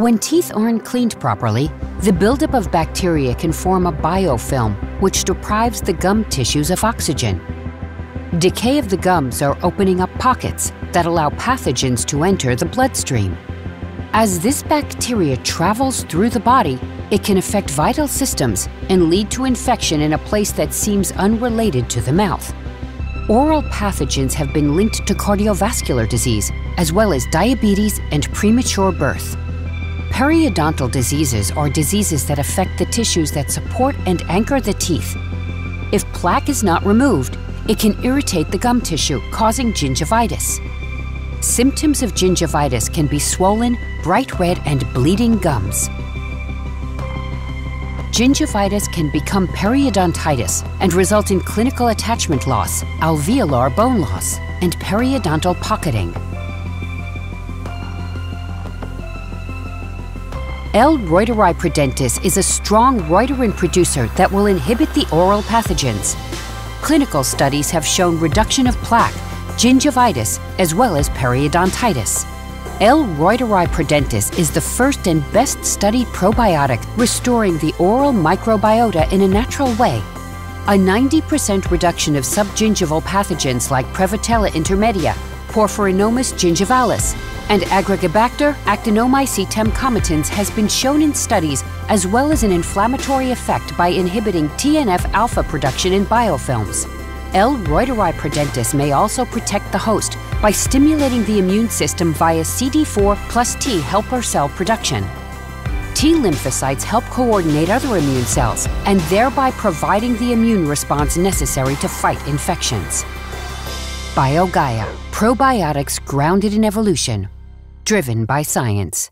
When teeth aren't cleaned properly, the buildup of bacteria can form a biofilm, which deprives the gum tissues of oxygen. Decay of the gums are opening up pockets that allow pathogens to enter the bloodstream. As this bacteria travels through the body, it can affect vital systems and lead to infection in a place that seems unrelated to the mouth. Oral pathogens have been linked to cardiovascular disease, as well as diabetes and premature birth. Periodontal diseases are diseases that affect the tissues that support and anchor the teeth. If plaque is not removed, it can irritate the gum tissue, causing gingivitis. Symptoms of gingivitis can be swollen, bright red, and bleeding gums. Gingivitis can become periodontitis and result in clinical attachment loss, alveolar bone loss, and periodontal pocketing. L. reuteri Prodentis is a strong Reuterin producer that will inhibit the oral pathogens. Clinical studies have shown reduction of plaque, gingivitis, as well as periodontitis. L. reuteri Prodentis is the first and best studied probiotic restoring the oral microbiota in a natural way. A 90% reduction of subgingival pathogens like Prevotella intermedia, Porphyromonas gingivalis, and Agrigobacter actinomycetem comitans has been shown in studies as well as an inflammatory effect by inhibiting TNF-alpha production in biofilms. L. reuteri Prodentis may also protect the host by stimulating the immune system via CD4 plus T helper cell production. T lymphocytes help coordinate other immune cells and thereby providing the immune response necessary to fight infections. BioGaia, probiotics grounded in evolution driven by science.